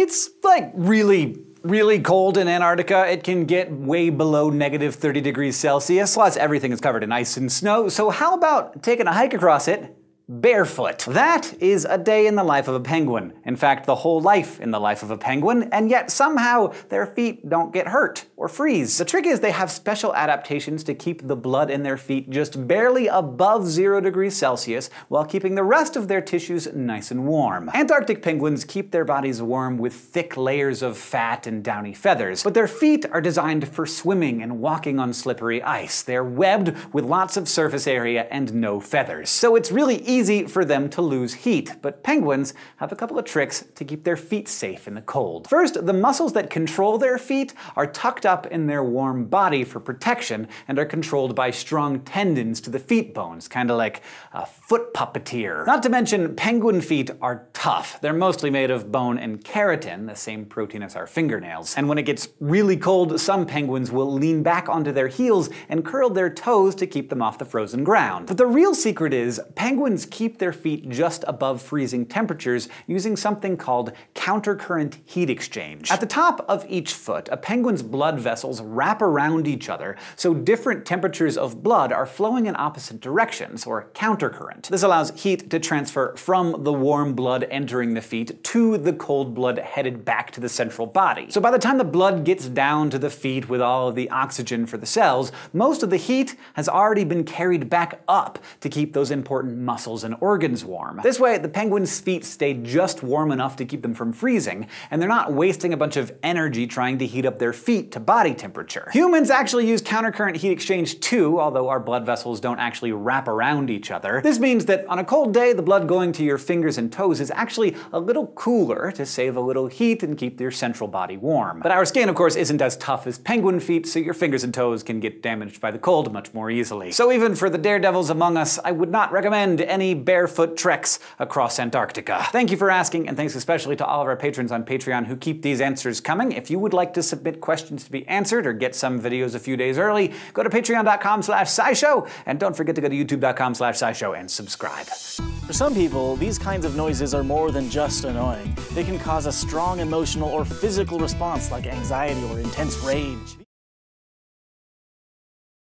It's like really really cold in Antarctica. It can get way below negative 30 degrees Celsius, plus everything is covered in ice and snow. So how about taking a hike across it barefoot. That is a day in the life of a penguin. In fact, the whole life in the life of a penguin, and yet somehow their feet don't get hurt or freeze. The trick is they have special adaptations to keep the blood in their feet just barely above zero degrees Celsius while keeping the rest of their tissues nice and warm. Antarctic penguins keep their bodies warm with thick layers of fat and downy feathers, but their feet are designed for swimming and walking on slippery ice. They're webbed with lots of surface area and no feathers. So it's really easy easy for them to lose heat, but penguins have a couple of tricks to keep their feet safe in the cold. First, the muscles that control their feet are tucked up in their warm body for protection and are controlled by strong tendons to the feet bones, kind of like a foot puppeteer. Not to mention, penguin feet are tough. They're mostly made of bone and keratin, the same protein as our fingernails. And when it gets really cold, some penguins will lean back onto their heels and curl their toes to keep them off the frozen ground. But the real secret is penguins keep their feet just above freezing temperatures using something called countercurrent heat exchange. At the top of each foot, a penguin's blood vessels wrap around each other, so different temperatures of blood are flowing in opposite directions, or countercurrent. This allows heat to transfer from the warm blood entering the feet to the cold blood headed back to the central body. So by the time the blood gets down to the feet with all of the oxygen for the cells, most of the heat has already been carried back up to keep those important muscles muscles and organs warm. This way, the penguin's feet stay just warm enough to keep them from freezing, and they're not wasting a bunch of energy trying to heat up their feet to body temperature. Humans actually use countercurrent heat exchange too, although our blood vessels don't actually wrap around each other. This means that on a cold day, the blood going to your fingers and toes is actually a little cooler to save a little heat and keep your central body warm. But our skin, of course, isn't as tough as penguin feet, so your fingers and toes can get damaged by the cold much more easily. So even for the daredevils among us, I would not recommend any barefoot treks across Antarctica. Thank you for asking, and thanks especially to all of our patrons on Patreon who keep these answers coming. If you would like to submit questions to be answered or get some videos a few days early, go to patreon.com slash scishow, and don't forget to go to youtube.com slash scishow and subscribe. For some people, these kinds of noises are more than just annoying. They can cause a strong emotional or physical response like anxiety or intense rage.